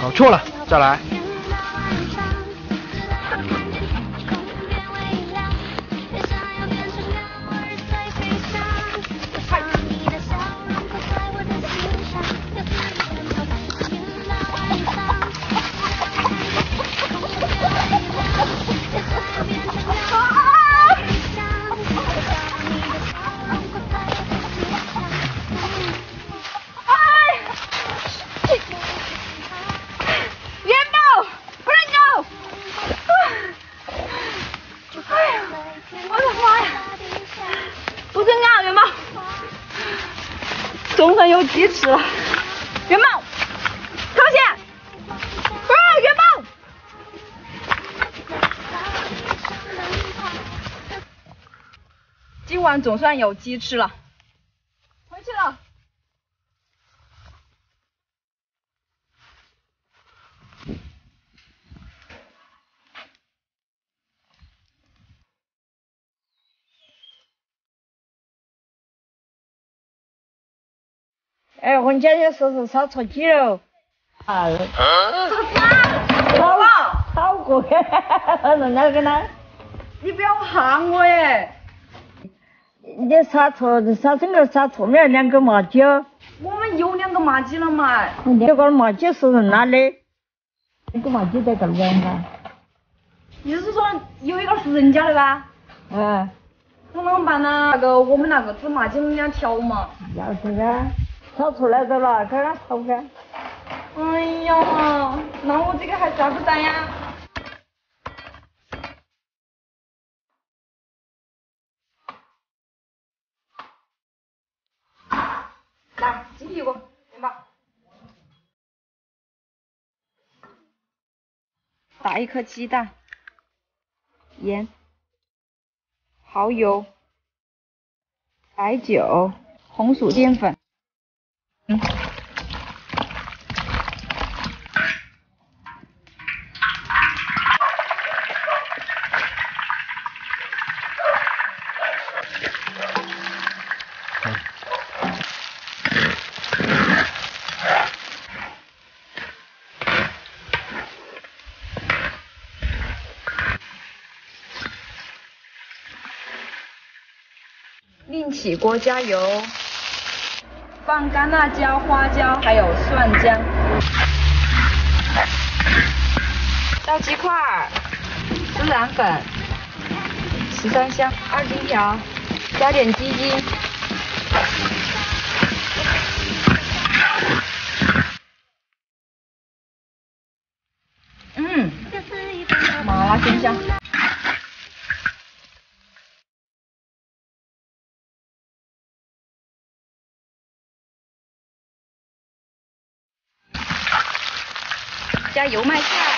搞错了，再来。我的妈呀！不准咬元宝，总算有鸡吃了。元宝，靠前！啊，元宝！今晚总算有鸡吃了。回去了。哎，我家姐说是杀错鸡了。啊，宝宝，好过，人家跟他，你不要喊我耶！你杀错，杀生个杀错了两个麻鸡，我们有两个麻鸡了嘛？这个麻鸡是人拿的，这个麻鸡在干边上。意思是说有一个是人家的吧？嗯，那怎么办呢？那个我们那个紫麻鸡我们俩挑嘛。要这个炒出来的了，给他炒干。哎呀，那我这个还咋不办呀？来，鸡屁股，元宝。打一颗鸡蛋，盐，蚝油，白酒，红薯淀粉。嗯。另起锅加油，放干辣椒、花椒还有蒜姜，倒鸡块儿、孜然粉、十三香、二荆条，加点鸡精。嗯，麻辣鲜香。加油麦菜，